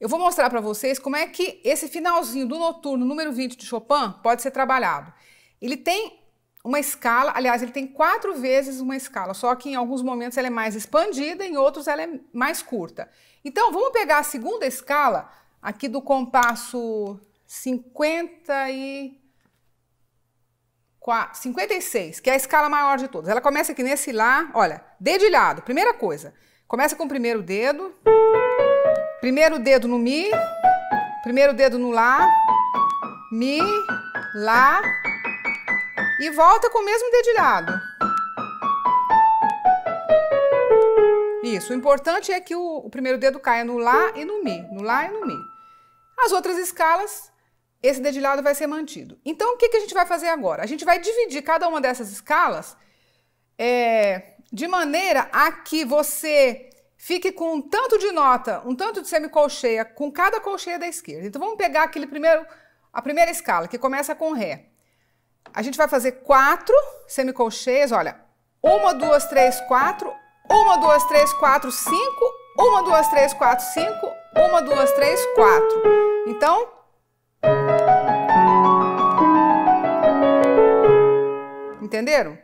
eu vou mostrar para vocês como é que esse finalzinho do noturno número 20 de Chopin pode ser trabalhado. Ele tem uma escala, aliás, ele tem quatro vezes uma escala, só que em alguns momentos ela é mais expandida, em outros ela é mais curta. Então, vamos pegar a segunda escala aqui do compasso 50 e 56, que é a escala maior de todas. Ela começa aqui nesse Lá, olha, dedilhado, primeira coisa. Começa com o primeiro dedo, primeiro dedo no Mi, primeiro dedo no Lá, Mi, Lá, e volta com o mesmo dedilhado. Isso, o importante é que o, o primeiro dedo caia no Lá e no Mi, no Lá e no Mi. As outras escalas esse dedilhado vai ser mantido. Então, o que, que a gente vai fazer agora? A gente vai dividir cada uma dessas escalas é, de maneira a que você fique com um tanto de nota, um tanto de semicolcheia com cada colcheia da esquerda. Então, vamos pegar aquele primeiro, a primeira escala, que começa com Ré. A gente vai fazer quatro semicolcheias, olha, uma, duas, três, quatro, uma, duas, três, quatro, cinco, uma, duas, três, quatro, cinco, uma, duas, três, quatro. Então, Entenderam?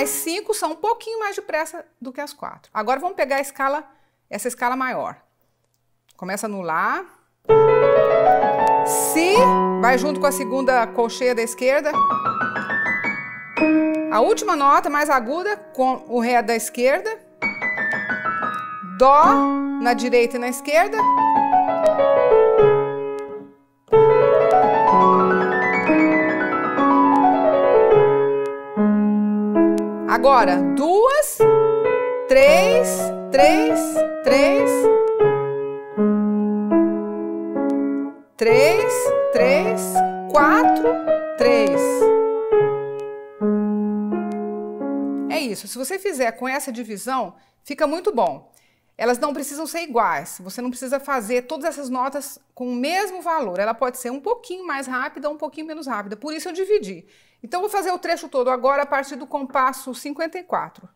As cinco são um pouquinho mais depressa do que as quatro. Agora vamos pegar a escala, essa escala maior. Começa no Lá. Si, vai junto com a segunda colcheia da esquerda. A última nota mais aguda com o Ré da esquerda. Dó na direita e na esquerda. Agora, duas, três, três, três, três, três, quatro, três. É isso. Se você fizer com essa divisão, fica muito bom. Elas não precisam ser iguais. Você não precisa fazer todas essas notas com o mesmo valor. Ela pode ser um pouquinho mais rápida um pouquinho menos rápida. Por isso eu dividi. Então, vou fazer o trecho todo agora a partir do compasso 54.